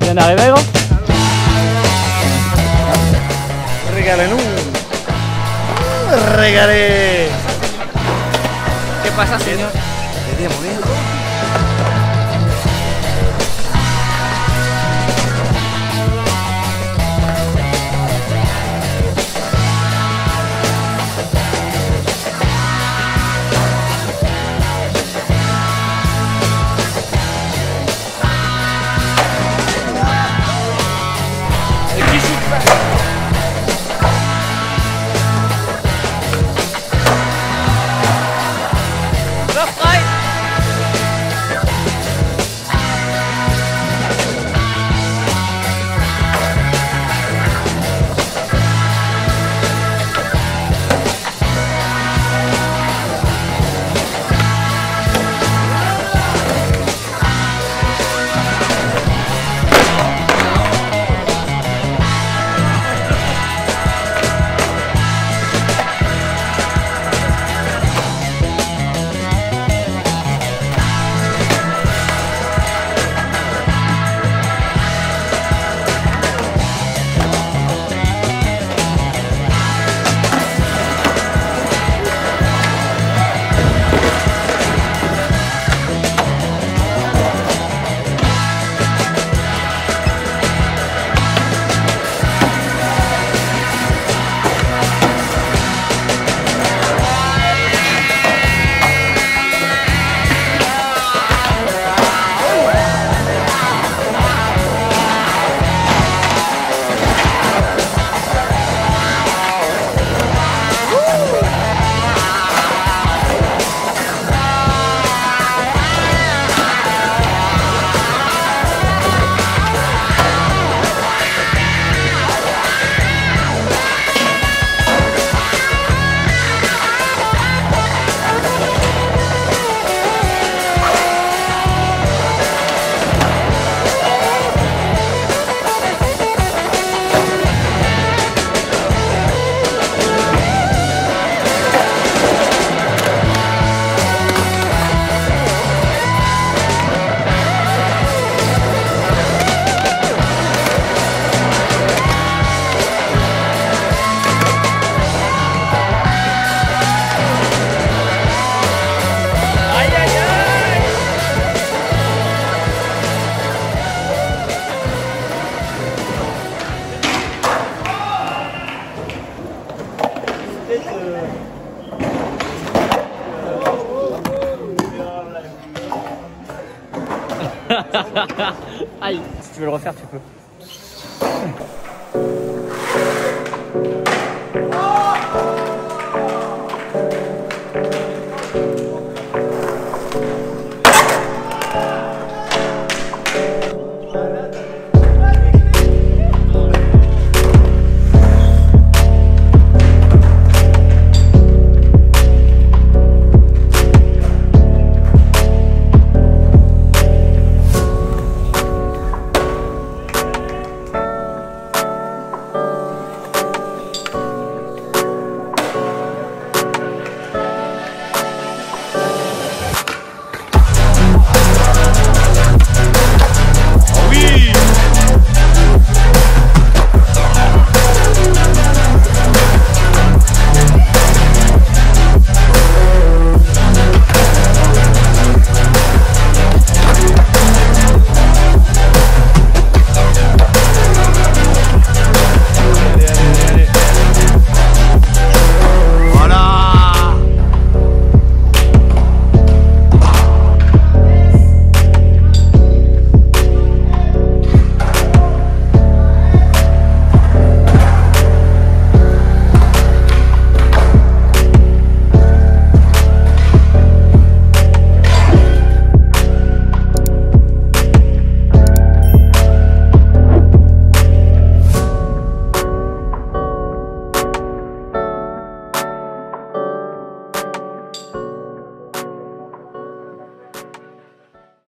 Bien d'arriver gros Regález-nous Regalé ¿Qué pasa señor? Aïe Si tu veux le refaire tu peux